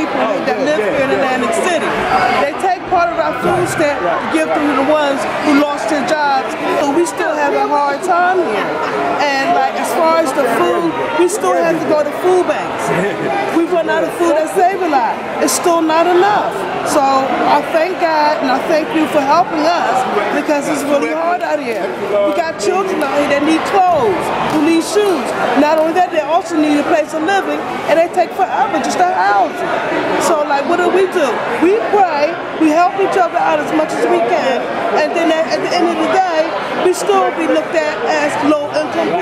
people oh, that live here in Atlantic City. They take part of our food stamp to give to the ones who lost their jobs, but we still have a hard time here. And like as far as the food, we still have to go to food banks. We run out of food at Save-A-Lot. It's still not enough. So I thank God and I thank you for helping us because it's really hard out here. We got children out here that need clothes, who need shoes. Not only that, they also need a place of living and they take forever just to house them. What we do? We pray, we help each other out as much as we can, and then at, at the end of the day, we still be looked at as low income